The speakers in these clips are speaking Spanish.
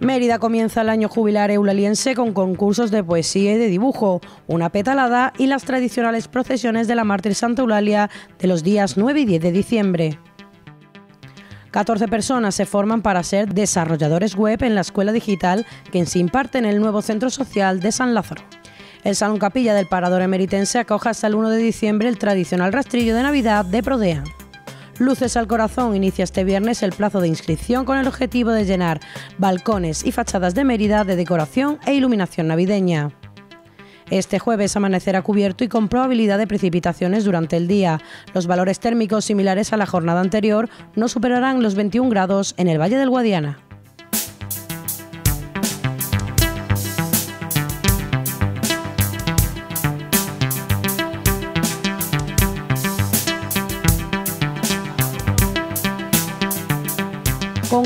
Mérida comienza el año jubilar eulaliense con concursos de poesía y de dibujo, una petalada y las tradicionales procesiones de la Mártir Santa Eulalia de los días 9 y 10 de diciembre. 14 personas se forman para ser desarrolladores web en la escuela digital que se imparte en el nuevo centro social de San Lázaro. El Salón Capilla del Parador Emeritense acoge hasta el 1 de diciembre el tradicional rastrillo de Navidad de Prodea. Luces al Corazón inicia este viernes el plazo de inscripción con el objetivo de llenar balcones y fachadas de Mérida de decoración e iluminación navideña. Este jueves amanecerá cubierto y con probabilidad de precipitaciones durante el día. Los valores térmicos similares a la jornada anterior no superarán los 21 grados en el Valle del Guadiana.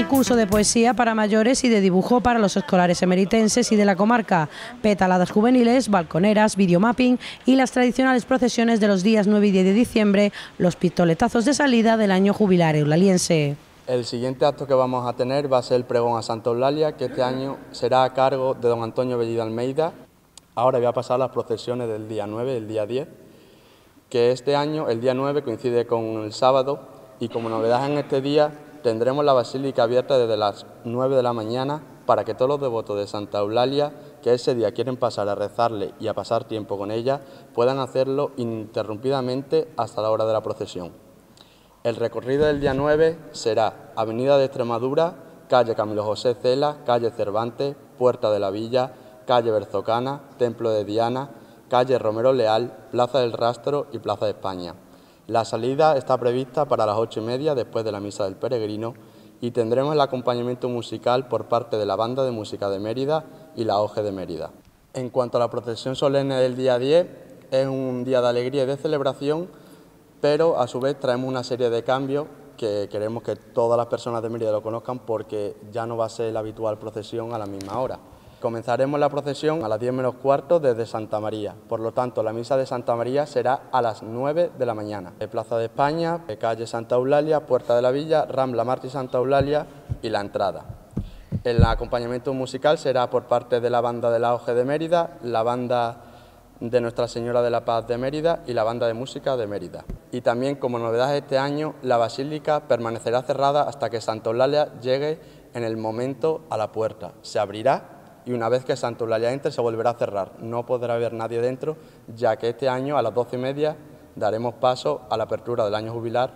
Concurso de poesía para mayores y de dibujo para los escolares emeritenses y de la comarca, petaladas juveniles, balconeras, videomapping y las tradicionales procesiones de los días 9 y 10 de diciembre, los pistoletazos de salida del año jubilar eulaliense. El siguiente acto que vamos a tener va a ser el pregón a Santa Eulalia, que este año será a cargo de don Antonio Bellida Almeida. Ahora voy a pasar las procesiones del día 9 y el día 10, que este año, el día 9, coincide con el sábado y como novedad en este día tendremos la basílica abierta desde las 9 de la mañana para que todos los devotos de Santa Eulalia que ese día quieren pasar a rezarle y a pasar tiempo con ella puedan hacerlo ininterrumpidamente hasta la hora de la procesión. El recorrido del día 9 será Avenida de Extremadura, calle Camilo José Cela, calle Cervantes, Puerta de la Villa, calle Berzocana, Templo de Diana, calle Romero Leal, Plaza del Rastro y Plaza de España. La salida está prevista para las ocho y media después de la Misa del Peregrino y tendremos el acompañamiento musical por parte de la Banda de Música de Mérida y la OGE de Mérida. En cuanto a la procesión solemne del día 10, es un día de alegría y de celebración, pero a su vez traemos una serie de cambios que queremos que todas las personas de Mérida lo conozcan porque ya no va a ser la habitual procesión a la misma hora. Comenzaremos la procesión a las 10 menos cuarto desde Santa María. Por lo tanto, la misa de Santa María será a las 9 de la mañana. De Plaza de España, de calle Santa Eulalia, Puerta de la Villa, Rambla Martí Santa Eulalia y la entrada. El acompañamiento musical será por parte de la banda de la Auge de Mérida, la banda de Nuestra Señora de la Paz de Mérida y la banda de música de Mérida. Y también como novedad este año, la basílica permanecerá cerrada hasta que Santa Eulalia llegue en el momento a la puerta. Se abrirá y una vez que Santa Eulalia entre se volverá a cerrar. No podrá haber nadie dentro, ya que este año a las doce y media daremos paso a la apertura del año jubilar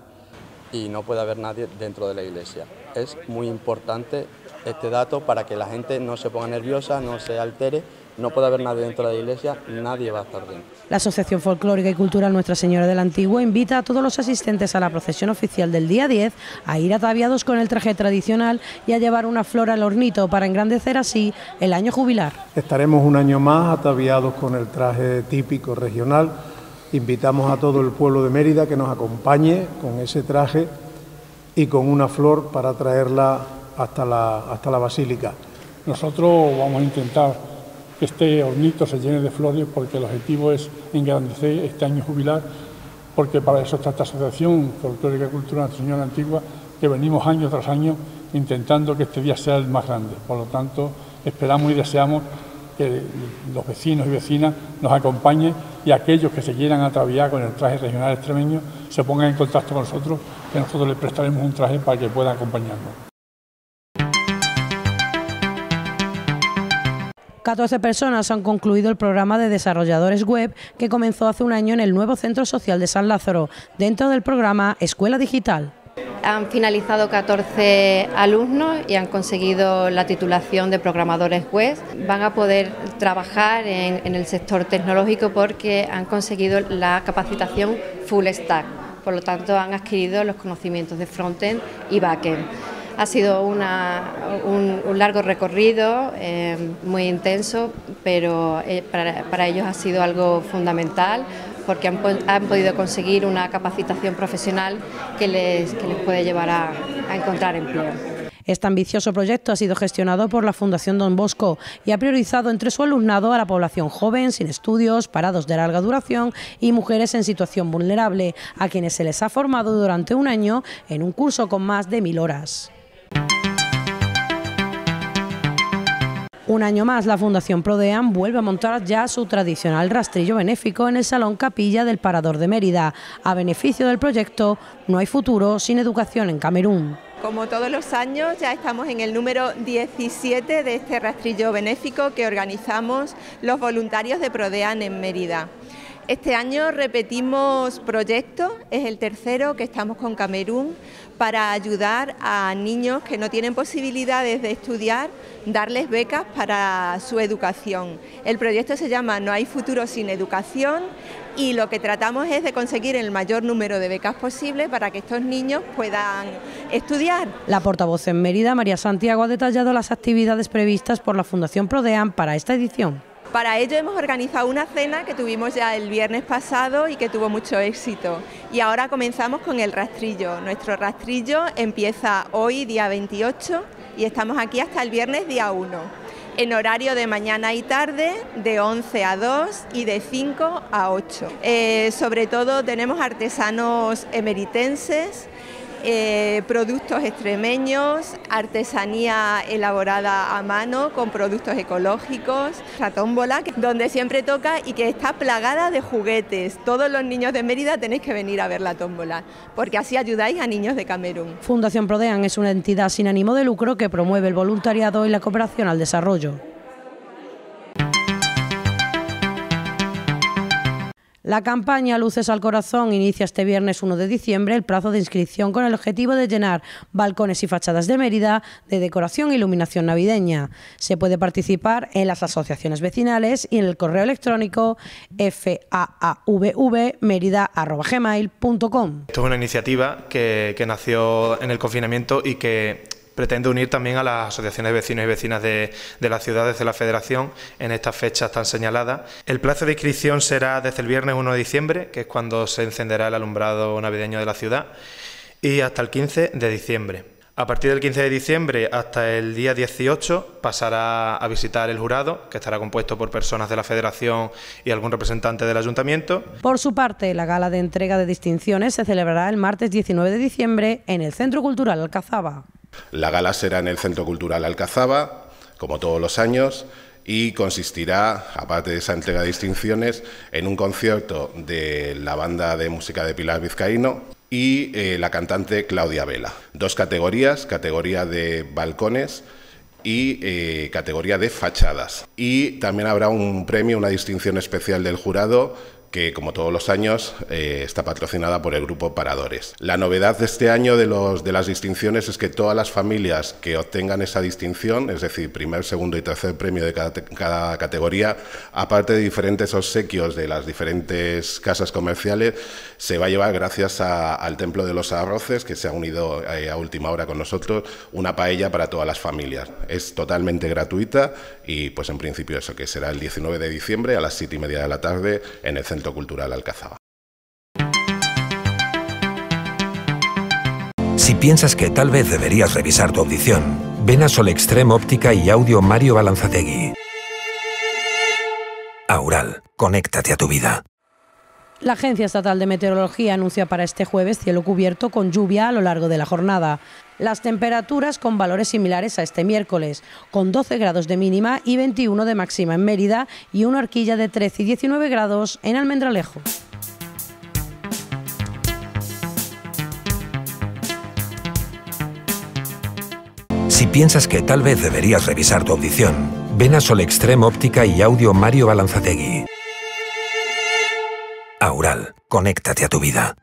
y no puede haber nadie dentro de la iglesia. Es muy importante este dato para que la gente no se ponga nerviosa, no se altere no puede haber nadie dentro de la iglesia, nadie va a estar dentro. La Asociación Folclórica y Cultural Nuestra Señora del Antiguo invita a todos los asistentes a la procesión oficial del día 10 a ir ataviados con el traje tradicional y a llevar una flor al hornito para engrandecer así el año jubilar. Estaremos un año más ataviados con el traje típico regional. Invitamos a todo el pueblo de Mérida que nos acompañe con ese traje y con una flor para traerla hasta la, hasta la basílica. Nosotros vamos a intentar este hornito se llene de flores porque el objetivo es engrandecer este año jubilar, porque para eso está esta asociación folclórica y cultural Señora Antigua, que venimos año tras año intentando que este día sea el más grande. Por lo tanto, esperamos y deseamos que los vecinos y vecinas nos acompañen y aquellos que se quieran ataviar con el traje regional extremeño se pongan en contacto con nosotros, que nosotros les prestaremos un traje para que puedan acompañarnos. 14 personas han concluido el programa de desarrolladores web que comenzó hace un año en el nuevo Centro Social de San Lázaro, dentro del programa Escuela Digital. Han finalizado 14 alumnos y han conseguido la titulación de programadores web. Van a poder trabajar en, el sector tecnológico porque han conseguido la capacitación full stack. Por lo tanto, han adquirido los conocimientos de frontend y backend. Ha sido un, largo recorrido, eh, muy intenso, pero eh, para, ellos ha sido algo fundamental porque han, podido conseguir una capacitación profesional que les, puede llevar a, a encontrar empleo. Este ambicioso proyecto ha sido gestionado por la Fundación Don Bosco y ha priorizado entre su alumnado a la población joven, sin estudios, parados de larga duración y mujeres en situación vulnerable, a quienes se les ha formado durante un año en un curso con más de mil horas. Un año más, la Fundación Prodean vuelve a montar ya su tradicional rastrillo benéfico en el Salón Capilla del Parador de Mérida. A beneficio del proyecto, no hay futuro sin educación en Camerún. Como todos los años, ya estamos en el número 17 de este rastrillo benéfico que organizamos los voluntarios de Prodean en Mérida. Este año repetimos proyecto, es el tercero que estamos con Camerún para ayudar a niños que no tienen posibilidades de estudiar, darles becas para su educación. El proyecto se llama No hay futuro sin educación y lo que tratamos es de conseguir el mayor número de becas posible para que estos niños puedan estudiar. La portavoz en Mérida, María Santiago, ha detallado las actividades previstas por la Fundación Prodean para esta edición. Para ello hemos organizado una cena que tuvimos ya el viernes pasado y que tuvo mucho éxito. Y ahora comenzamos con el rastrillo. Nuestro rastrillo empieza hoy, día 28, y estamos aquí hasta el viernes, día 1. En horario de mañana y tarde, de 11 a 2 y de 5 a 8. Eh, sobre todo tenemos artesanos emeritenses eh, productos extremeños, artesanía elaborada a mano con productos ecológicos, la tómbola, donde siempre toca y que está plagada de juguetes. Todos los niños de Mérida tenéis que venir a ver la tómbola, porque así ayudáis a niños de Camerún. Fundación Prodean es una entidad sin ánimo de lucro que promueve el voluntariado y la cooperación al desarrollo. La campaña Luces al Corazón inicia este viernes 1 de diciembre el plazo de inscripción con el objetivo de llenar balcones y fachadas de Mérida de decoración e iluminación navideña. Se puede participar en las asociaciones vecinales y en el correo electrónico faavmerida.gmail.com. Esto es una iniciativa que nació en el confinamiento y que pretende unir también a las asociaciones de vecinos y vecinas de, de las ciudades de la Federación en estas fechas tan señaladas. El plazo de inscripción será desde el viernes 1 de diciembre, que es cuando se encenderá el alumbrado navideño de la ciudad, y hasta el 15 de diciembre. A partir del 15 de diciembre hasta el día 18 pasará a visitar el jurado, que estará compuesto por personas de la Federación y algún representante del Ayuntamiento. Por su parte, la gala de entrega de distinciones se celebrará el martes 19 de diciembre en el Centro Cultural Alcazaba. La gala será en el Centro Cultural Alcazaba, como todos los años, y consistirá, aparte de esa entrega de distinciones, en un concierto de la banda de música de Pilar Vizcaíno y eh, la cantante Claudia Vela. Dos categorías, categoría de balcones y eh, categoría de fachadas. Y también habrá un premio, una distinción especial del jurado que como todos los años eh, está patrocinada por el grupo Paradores. La novedad de este año de, los, de las distinciones es que todas las familias que obtengan esa distinción, es decir, primer, segundo y tercer premio de cada, cada categoría, aparte de diferentes obsequios de las diferentes casas comerciales, se va a llevar gracias a, al Templo de los Arroces, que se ha unido eh, a última hora con nosotros, una paella para todas las familias. Es totalmente gratuita y pues en principio eso que será el 19 de diciembre a las 7 y media de la tarde en el Cultural Alcazaba. Si piensas que tal vez deberías revisar tu audición, ven a Sol Extreme Óptica y Audio Mario Balanzategui. Aural, conéctate a tu vida. La Agencia Estatal de Meteorología anuncia para este jueves cielo cubierto con lluvia a lo largo de la jornada. Las temperaturas con valores similares a este miércoles, con 12 grados de mínima y 21 de máxima en Mérida y una horquilla de 13 y 19 grados en Almendralejo. Si piensas que tal vez deberías revisar tu audición, ven a Sol Extreme Óptica y Audio Mario Balanzategui. Aural, conéctate a tu vida.